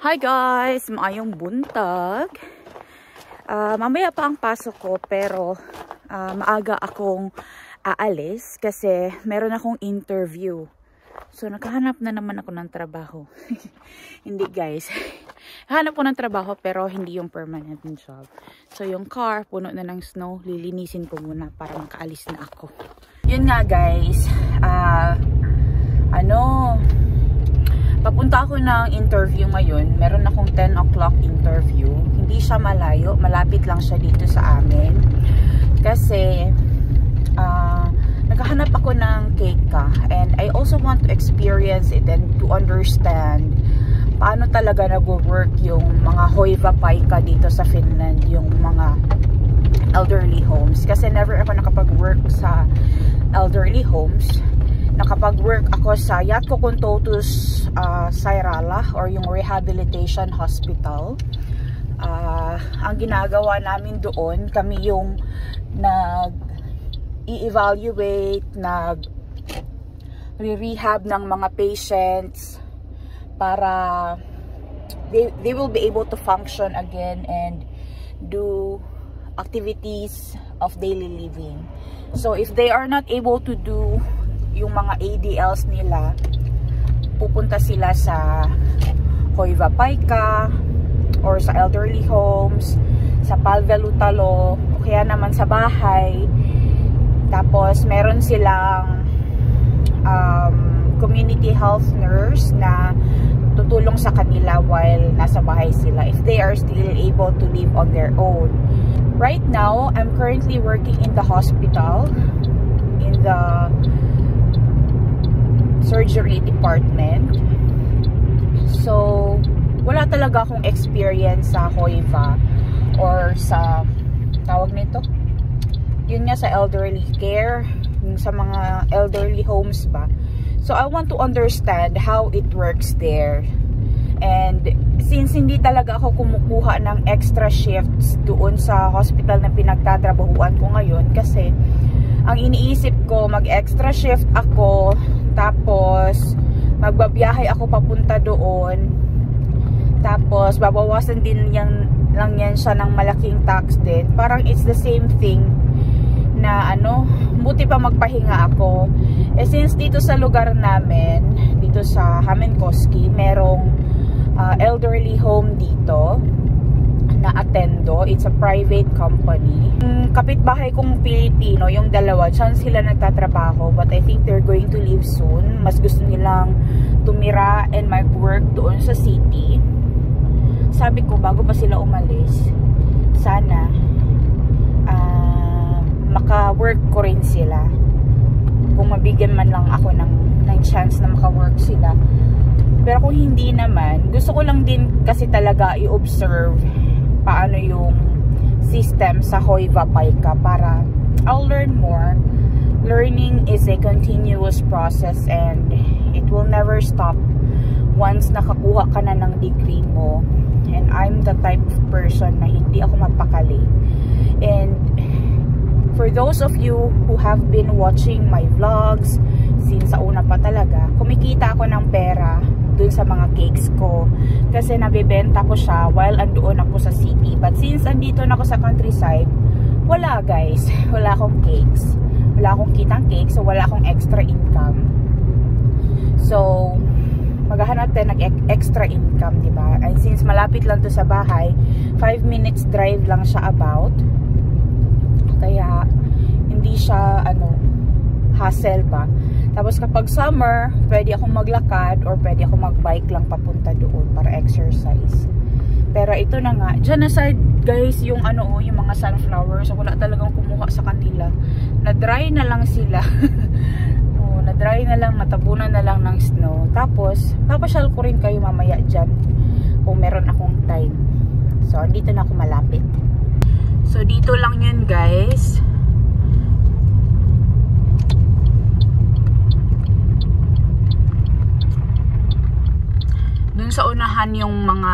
Hi guys! Maayong buntag. Uh, mamaya pa ang pasok ko pero uh, maaga akong aalis kasi meron akong interview. So nakahanap na naman ako ng trabaho. hindi guys. Hanap ko ng trabaho pero hindi yung permanent job. So yung car, puno na ng snow, lilinisin ko muna para makaalis na ako. Yun nga guys. Uh, ano, Papunta ako ng interview ngayon. Meron akong 10 o'clock interview. Hindi siya malayo. Malapit lang siya dito sa amin. Kasi, uh, naghahanap ako ng cake ka. And I also want to experience it and to understand paano talaga nag-work yung mga Hoiva Paika dito sa Finland. Yung mga elderly homes. Kasi never ako nakapag-work sa elderly homes nakapag-work ako sa Yatko Contotus uh, Sairala or yung rehabilitation hospital. Uh, ang ginagawa namin doon, kami yung nag i-evaluate, nag re-rehab ng mga patients para they, they will be able to function again and do activities of daily living. So if they are not able to do yung mga ADLs nila pupunta sila sa Hoiva Paika or sa elderly homes sa Palvelutalo o kaya naman sa bahay. Tapos meron silang um, community health nurse na tutulong sa kanila while nasa bahay sila if they are still able to live on their own. Right now I'm currently working in the hospital in the surgery department. So, wala talaga akong experience sa Hoiva or sa tawag nito. Yun nga sa elderly care, yung sa mga elderly homes ba. So, I want to understand how it works there. And since hindi talaga ako kumukuha ng extra shifts doon sa hospital na pinagtatrabahuan ko ngayon kasi ang iniisip ko mag extra shift ako tapos, magbabiyahe ako papunta doon. Tapos, babawasan din yan, lang yan siya ng malaking tax din. Parang it's the same thing na ano, buti pa magpahinga ako. Eh since dito sa lugar namin, dito sa Hamenkoski, merong uh, elderly home dito na Attendo. It's a private company. Yung kapitbahay kong Pilipino, yung dalawa, dyan sila nagtatrabaho. But I think they're going to leave soon. Mas gusto nilang tumira and mag-work doon sa city. Sabi ko, bago pa sila umalis, sana uh, maka-work ko rin sila. Kung mabigyan man lang ako ng, ng chance na maka-work sila. Pero kung hindi naman, gusto ko lang din kasi talaga i-observe paano yung system sa Hoiva Paika para I'll learn more. Learning is a continuous process and it will never stop once nakakuha ka na ng degree mo. And I'm the type of person na hindi ako mapakali. And for those of you who have been watching my vlogs since sa una pa talaga, kumikita ako ng pera dun sa mga cakes ko. Kasi nabibenta ko siya while andoon ako sa city. But since andito na ako sa countryside, wala guys. Wala akong cakes. Wala akong kitang cakes. So wala akong extra income. So, maghahanap tayo ng extra income, di ba? And since malapit lang to sa bahay, 5 minutes drive lang siya about. Kaya, hindi siya, ano, hassle ba. Tapos kapag summer, pwede akong maglakad or pwede akong magbike lang papunta doon para exercise. Pero ito na nga, dyan na side guys yung ano oh, yung mga sunflowers. Wala talagang kumuha sa kanila. Na-dry na lang sila. oh, na-dry na lang, natabunan na lang ng snow. Tapos, papasyal ko rin kayo mamaya dyan kung meron akong time. So, dito na ako malapit. So, dito lang yun guys. Dun sa unahan yung mga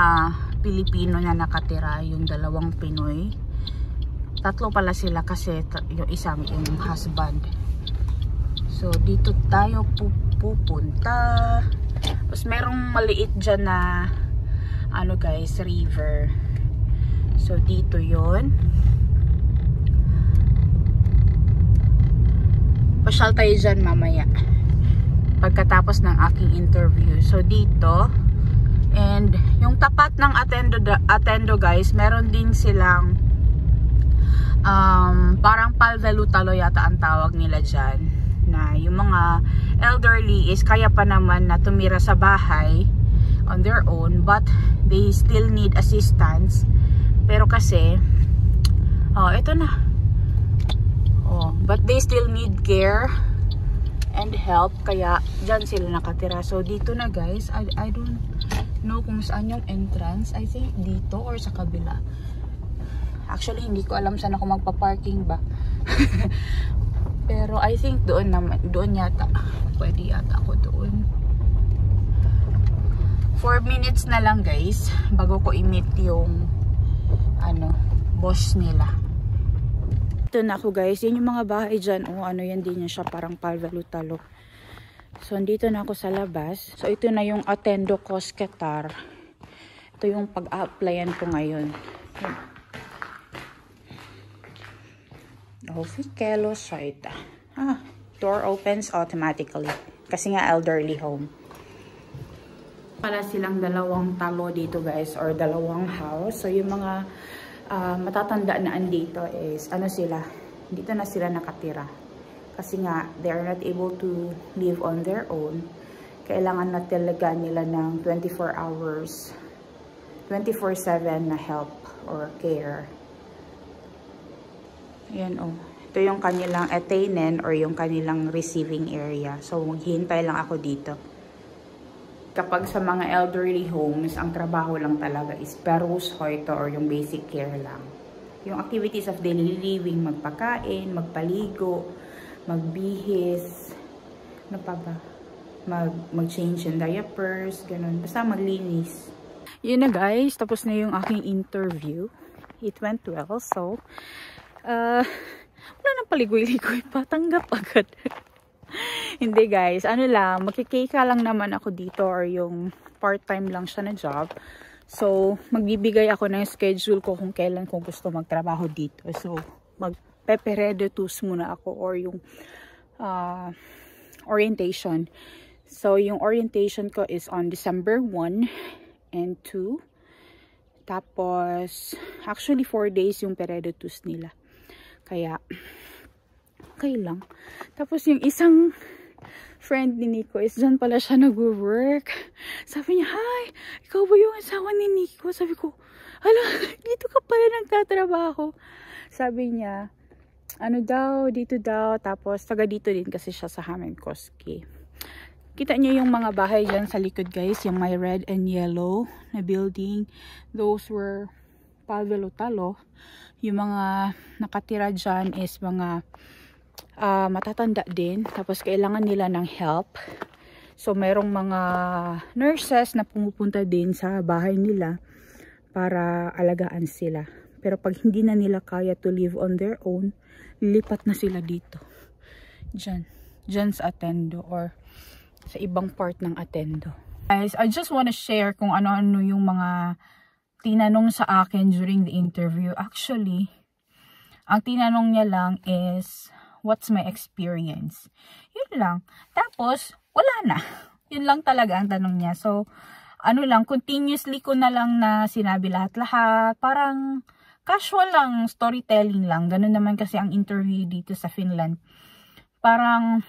Pilipino na nakatira, yung dalawang Pinoy. Tatlo pala sila kasi yung isang yung husband. So dito tayo pupunta. Tapos merong maliit dyan na ano guys, river. So, dito yon Pasyal tayo dyan mamaya. Pagkatapos ng aking interview. So, dito. And, yung tapat ng Attendo, Attendo guys, meron din silang um, parang palvelutalo yata ang tawag nila dyan. Na yung mga elderly is kaya pa naman na tumira sa bahay on their own but they still need assistance. Pero kasi oh ito na. Oh but they still need care and help kaya dyan sila nakatira. So dito na guys. I, I don't know kung saan yung entrance I think dito or sa kabila actually hindi ko alam saan ako magpa-parking ba Pero I think doon naman, doon yata. Pwede yata ako doon. 4 minutes na lang guys bago ko i-meet yung ano, boss nila. Ito na ako guys. Yan yung mga bahay dyan. O ano yan din yan siya parang palvalutalo. So andito na ako sa labas. So ito na yung Attendo Cosquetar. Ito yung pag-applyan ko ngayon. Ofikelo site. Ah, door opens automatically. Kasi nga elderly home. Pala silang dalawang talo dito guys or dalawang house. So yung mga uh, matatanda na andito is ano sila, dito na sila nakatira. Kasi nga they are not able to live on their own. Kailangan na talaga nila ng 24 hours 24-7 na help or care Ayan oh. Ito yung kanilang attainen or yung kanilang receiving area. So, maghihintay lang ako dito. Kapag sa mga elderly homes, ang trabaho lang talaga is perus hoito or yung basic care lang. Yung activities of daily living, magpakain, magpaligo, magbihis, ano pa ba? Mag, mag-change ng diapers, ganun. Basta maglinis. Yun na guys, tapos na yung aking interview. It went well, so uh, wala nang paligoy-ligoy pa. Tanggap agad. Hindi guys, ano lang, makikika lang naman ako dito or yung part-time lang siya na job. So, magbibigay ako ng schedule ko kung kailan ko gusto magtrabaho dito. So, magpeperedetus muna ako or yung uh, orientation. So, yung orientation ko is on December 1 and 2. Tapos, actually 4 days yung peredetus nila. Kaya, okay lang. Tapos yung isang friend ni Nico is dyan pala siya nag-work. Sabi niya, hi, ikaw ba yung asawa ni Nico? Sabi ko, hala, dito ka pala nagtatrabaho. Sabi niya, ano daw, dito daw. Tapos, taga dito din kasi siya sa Hamenkoski. Kita niyo yung mga bahay dyan sa likod guys. Yung may red and yellow na building. Those were Palvelotalo yung mga nakatira dyan is mga uh, matatanda din. Tapos kailangan nila ng help. So merong mga nurses na pumupunta din sa bahay nila para alagaan sila. Pero pag hindi na nila kaya to live on their own, lilipat na sila dito. Diyan. Diyan sa Atendo or sa ibang part ng Atendo. Guys, I just want to share kung ano-ano yung mga tinanong sa akin during the interview. Actually, ang tinanong niya lang is, what's my experience? Yun lang. Tapos, wala na. Yun lang talaga ang tanong niya. So, ano lang, continuously ko na lang na sinabi lahat-lahat. Parang casual lang, storytelling lang. Ganun naman kasi ang interview dito sa Finland. Parang,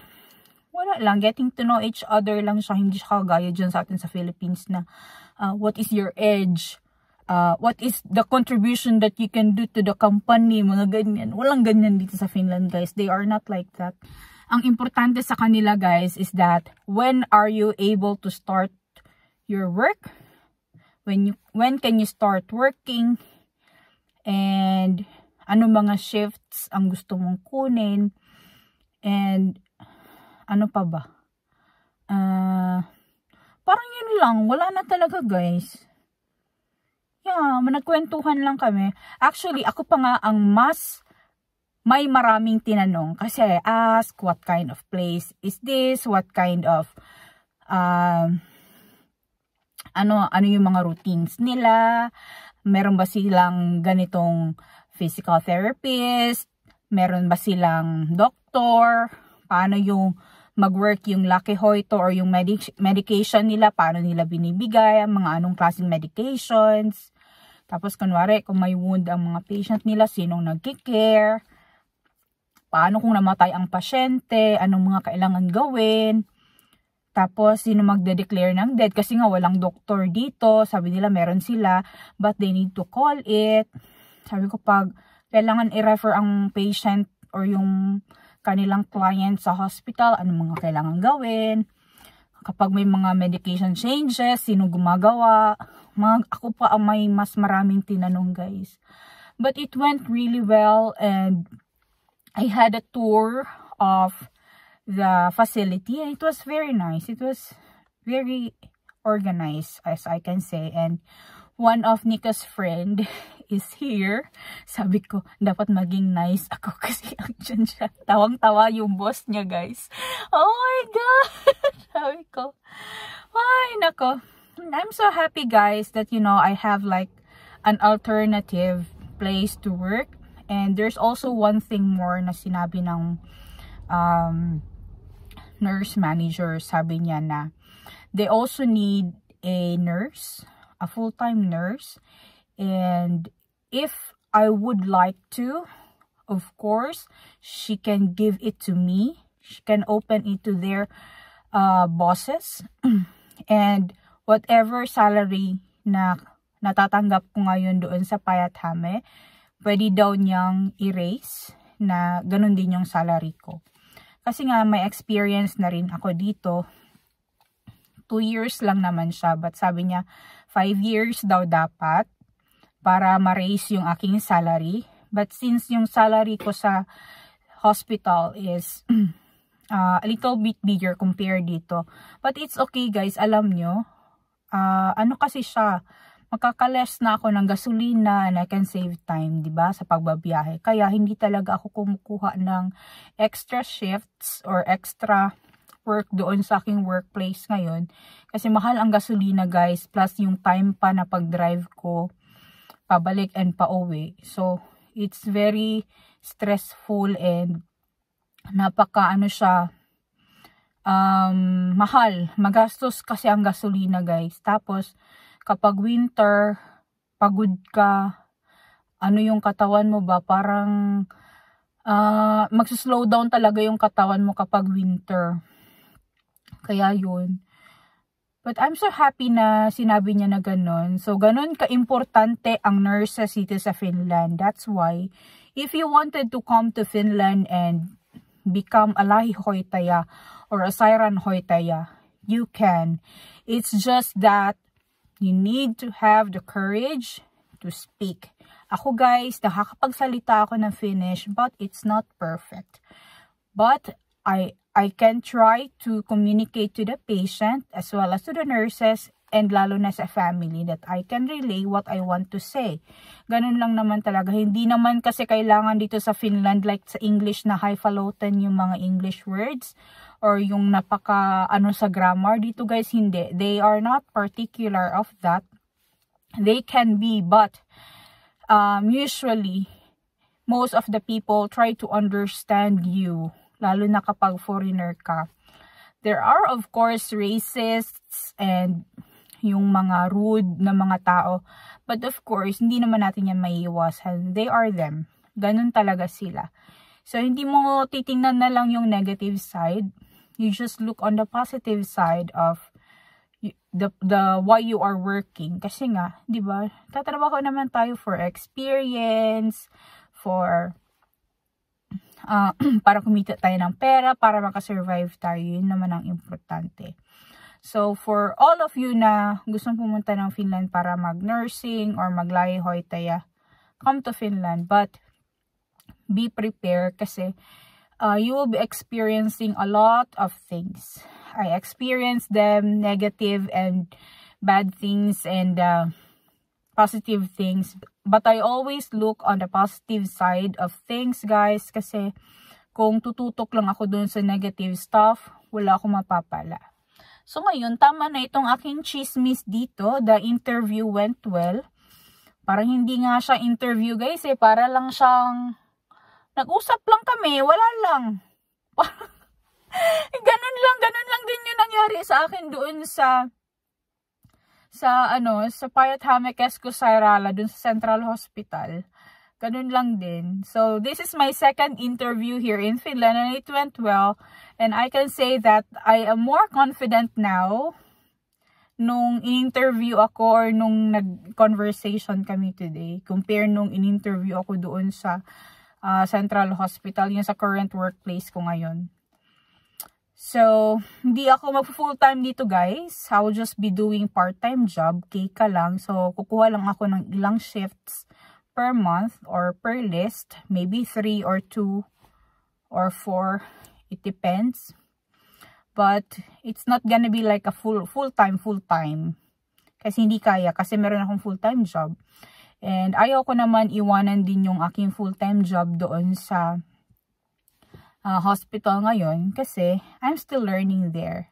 wala lang, getting to know each other lang siya. Hindi siya kagaya dyan sa atin sa Philippines na, uh, what is your age? uh, what is the contribution that you can do to the company, mga ganyan. Walang ganyan dito sa Finland, guys. They are not like that. Ang importante sa kanila, guys, is that when are you able to start your work? When you when can you start working? And ano mga shifts ang gusto mong kunin? And ano pa ba? Uh, parang yun lang. Wala na talaga, guys Yeah, nagkwentuhan lang kami. Actually, ako pa nga ang mas may maraming tinanong. Kasi I ask, what kind of place is this? What kind of, um, ano, ano yung mga routines nila, meron ba silang ganitong physical therapist, meron ba silang doctor, paano yung mag-work yung Lucky Hoito or yung medic medication nila, paano nila binibigay, mga anong klaseng medications. Tapos, kunwari, kung may wound ang mga patient nila, sinong nagkikare, paano kung namatay ang pasyente, anong mga kailangan gawin. Tapos, sino magde-declare ng dead kasi nga walang doktor dito. Sabi nila meron sila, but they need to call it. Sabi ko, pag kailangan i-refer ang patient or yung kanilang client sa hospital, ano mga kailangan gawin. Kapag may mga medication changes, sino gumagawa. Mag, ako pa ang may mas maraming tinanong guys. But it went really well and I had a tour of the facility and it was very nice. It was very organized as I can say and one of Nika's friend is here. Sabi ko, dapat maging nice ako kasi andyan siya. Tawang-tawa yung boss niya, guys. Oh my God! Sabi ko, ay, nako. I'm so happy, guys, that, you know, I have like an alternative place to work. And there's also one thing more na sinabi ng um, nurse manager. Sabi niya na they also need a nurse a full-time nurse. And if I would like to of course she can give it to me. She can open it to their uh, bosses. And whatever salary na natatanggap ko ngayon doon sa Payathame pwede daw niyang erase na ganun din yung salary ko kasi nga may experience na rin ako dito 2 years lang naman siya. But sabi niya, 5 years daw dapat para ma-raise yung aking salary. But since yung salary ko sa hospital is uh, a little bit bigger compared dito. But it's okay guys, alam nyo. Uh, ano kasi siya, makakales na ako ng gasolina and I can save time, 'di ba, sa pagbabiyahe. Kaya hindi talaga ako kumukuha ng extra shifts or extra work doon sa aking workplace ngayon. Kasi mahal ang gasolina guys, plus yung time pa na pag-drive ko, pabalik and pauwi. So, it's very stressful and napaka ano siya, um, mahal. Magastos kasi ang gasolina guys. Tapos, kapag winter, pagod ka, ano yung katawan mo ba, parang uh, magsuslow down talaga yung katawan mo kapag winter. Kaya yun. But I'm so happy na sinabi niya na ganun. So, ganun ka-importante ang nurses dito sa Finland. That's why, if you wanted to come to Finland and become a lahi hoitaya or a siren hoitaya, you can. It's just that you need to have the courage to speak. Ako guys, nakakapagsalita ako ng Finnish, but it's not perfect. But I I can try to communicate to the patient as well as to the nurses and lalo na sa family that I can relay what I want to say. Ganun lang naman talaga. Hindi naman kasi kailangan dito sa Finland like sa English na highfalutin yung mga English words or yung napaka ano sa grammar. Dito guys hindi. They are not particular of that. They can be but um, usually most of the people try to understand you lalo na kapag foreigner ka. There are of course racists and yung mga rude na mga tao. But of course, hindi naman natin yan maiiwasan. They are them. Ganun talaga sila. So, hindi mo titingnan na lang yung negative side. You just look on the positive side of the, the why you are working. Kasi nga, di ba, tatrabaho naman tayo for experience, for uh, para kumita tayo ng pera, para makasurvive tayo. Yun naman ang importante. So, for all of you na gustong pumunta ng Finland para mag-nursing or maglayihoy taya, come to Finland. But, be prepared kasi uh, you will be experiencing a lot of things. I experienced them, negative and bad things and uh, positive things. But I always look on the positive side of things, guys. Kasi kung tututok lang ako dun sa negative stuff, wala akong mapapala. So ngayon, tama na itong aking chismis dito. The interview went well. Parang hindi nga siya interview guys eh. Para lang siyang nag-usap lang kami. Wala lang. ganun lang, ganun lang din yung nangyari sa akin doon sa sa ano, sa Payat Hamek Esco Sairala, doon sa Central Hospital. Ganun lang din. So, this is my second interview here in Finland and it went well. And I can say that I am more confident now nung in-interview ako or nung nag-conversation kami today. Compare nung in-interview ako doon sa uh, Central Hospital, yung sa current workplace ko ngayon. So, hindi ako mag-full-time dito guys. I will just be doing part-time job, kika lang. So, kukuha lang ako ng ilang shifts per month or per list. Maybe 3 or 2 or 4. It depends. But, it's not gonna be like a full, full-time, full-time. Kasi hindi kaya. Kasi meron akong full-time job. And ayaw ko naman iwanan din yung aking full-time job doon sa uh, hospital ngayon kasi I'm still learning there.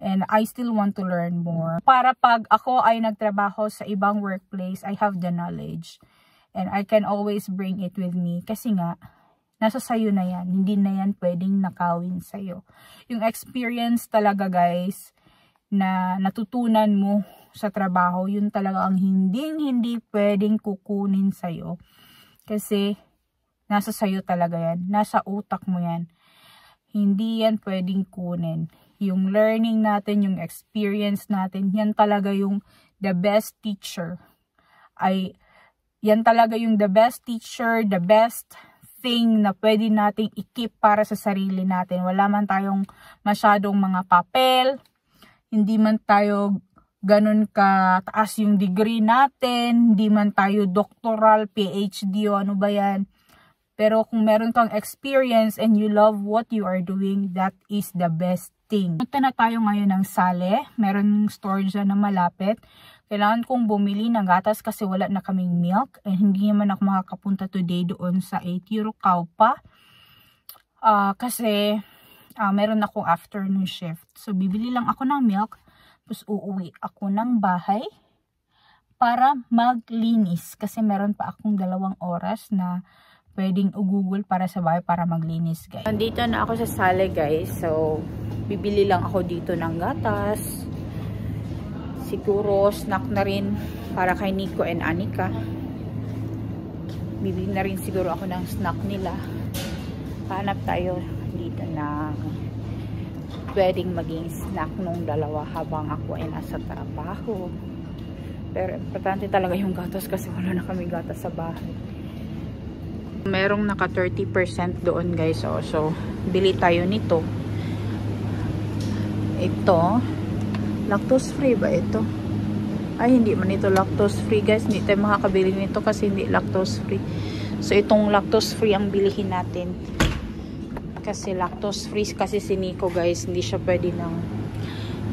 And I still want to learn more. Para pag ako ay nagtrabaho sa ibang workplace, I have the knowledge. And I can always bring it with me. Kasi nga, nasa sayo na yan. Hindi na yan pwedeng nakawin sa'yo. Yung experience talaga guys, na natutunan mo sa trabaho, yun talaga ang hindi hindi pwedeng kukunin sa'yo. Kasi, Nasa sayo talaga yan. Nasa utak mo yan. Hindi yan pwedeng kunin. Yung learning natin, yung experience natin, yan talaga yung the best teacher. Ay, yan talaga yung the best teacher, the best thing na pwede nating ikip para sa sarili natin. Wala man tayong masyadong mga papel, hindi man tayo ganun ka taas yung degree natin, hindi man tayo doctoral, PhD o ano ba yan. Pero kung meron kang experience and you love what you are doing, that is the best thing. Punta na tayo ngayon ng Sale. Meron dyan na malapit. Kailangan kong bumili ng gatas kasi wala na kaming milk. And hindi naman ako makakapunta today doon sa 8 euro Kaupa. Uh, kasi uh, meron akong afternoon shift. So bibili lang ako ng milk. Tapos uuwi ako ng bahay para maglinis. Kasi meron pa akong dalawang oras na pwedeng ugugol para sa bahay para maglinis guys. Nandito na ako sa sale guys. So, bibili lang ako dito ng gatas. Siguro snack na rin para kay Nico and Anika. Bibili na rin siguro ako ng snack nila. Hanap tayo dito na pwedeng maging snack nung dalawa habang ako ay nasa trabaho. Pero importante talaga yung gatas kasi wala na kami gatas sa bahay. Merong naka 30% doon guys. Oh. So, bili tayo nito. Ito. Lactose free ba ito? Ay, hindi man ito lactose free guys. Hindi tayo makakabili nito kasi hindi lactose free. So, itong lactose free ang bilihin natin. Kasi lactose free kasi si Nico guys. Hindi siya pwede ng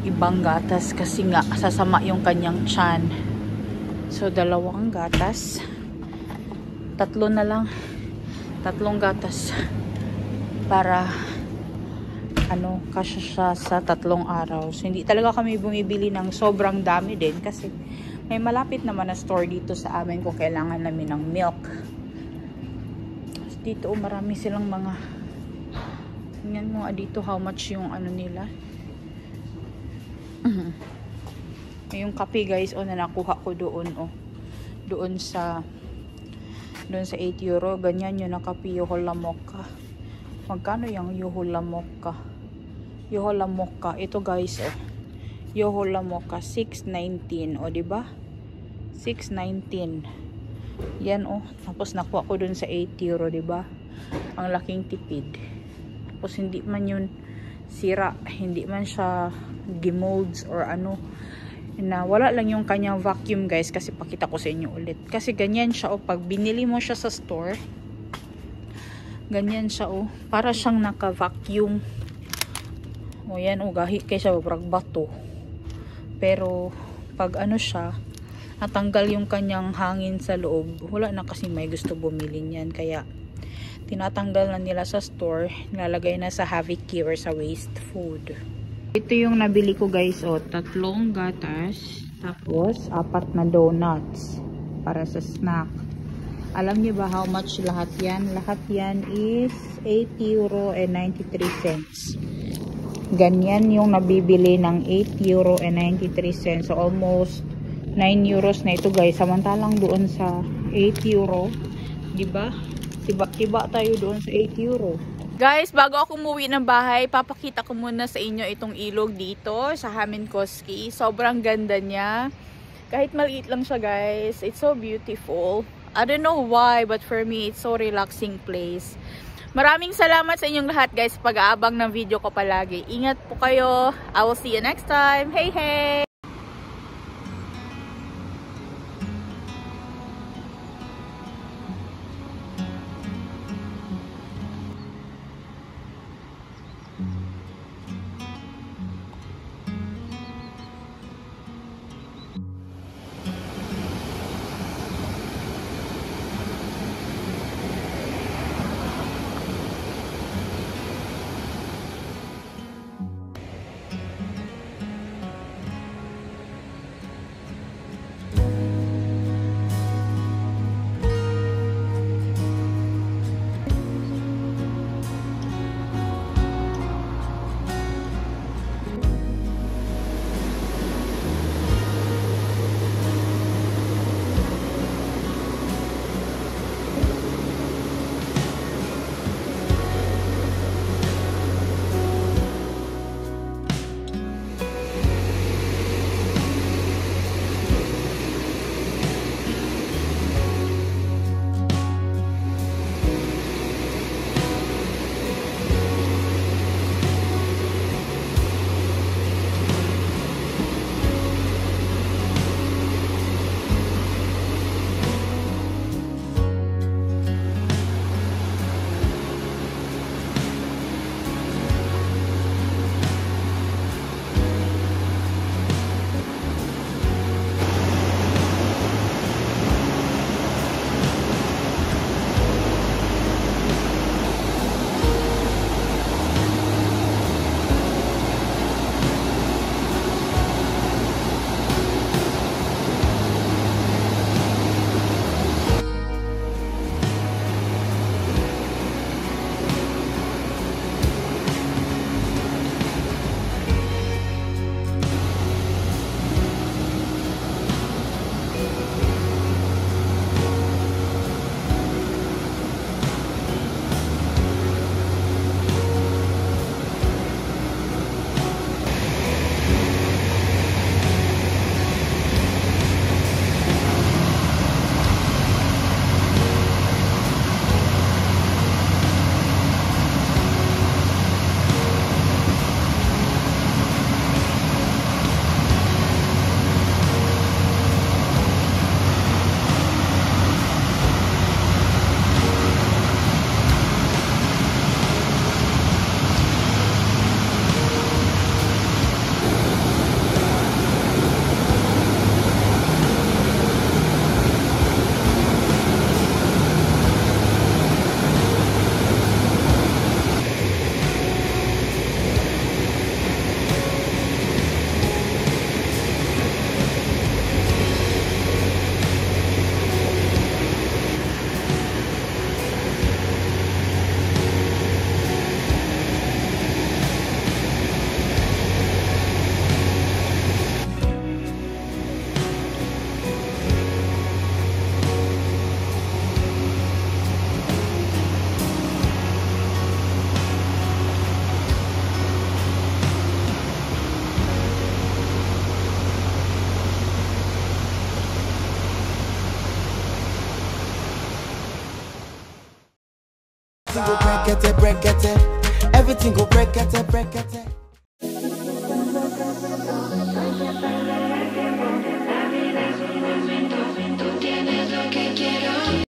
ibang gatas kasi nga sasama yung kanyang chan. So, dalawang gatas. Tatlo na lang tatlong gatas para ano, kasya siya sa tatlong araw. So, hindi talaga kami bumibili ng sobrang dami din kasi may malapit naman na store dito sa amin kung kailangan namin ng milk. Dito, oh, marami silang mga tingnan mo ah, dito how much yung ano nila. yung kape guys, oh, na nakuha ko doon, oh. Doon sa doon sa 8 euro ganyan yung nakapi Yohola Mocha magkano yung Yohola Mocha Yohola Mocha ito guys oh. Yohola Mocha 619 o oh, di ba? 619 yan oh. Tapos nakuha ko dun sa 8 euro di ba? Ang laking tipid. Tapos hindi man yun sira. Hindi man siya gimolds or ano. Na wala lang yung kanyang vacuum guys kasi pakita ko sa inyo ulit. Kasi ganyan siya oh, pag binili mo siya sa store ganyan siya oh, para siyang naka vacuum o yan o oh, gahi kay siya bato pero pag ano siya natanggal yung kanyang hangin sa loob wala na kasi may gusto bumili niyan kaya tinatanggal na nila sa store nilalagay na sa Haviki or sa waste food Ito yung nabili ko guys, o, oh, tatlong gatas, tapos apat na donuts para sa snack. Alam niyo ba how much lahat yan? Lahat yan is 8 euro and 93 cents. Ganyan yung nabibili ng 8 euro and 93 cents. So almost 9 euros na ito guys. Samantalang doon sa 8 euro, 'di ba? Tiba-tiba tayo doon sa 8 euro. Guys, bago ako umuwi ng bahay, papakita ko muna sa inyo itong ilog dito sa Haminkoski. Sobrang ganda niya. Kahit maliit lang siya guys, it's so beautiful. I don't know why, but for me, it's so relaxing place. Maraming salamat sa inyong lahat guys pag-aabang ng video ko palagi. Ingat po kayo. I will see you next time. Hey, hey! it, break it. Everything go break it, break it.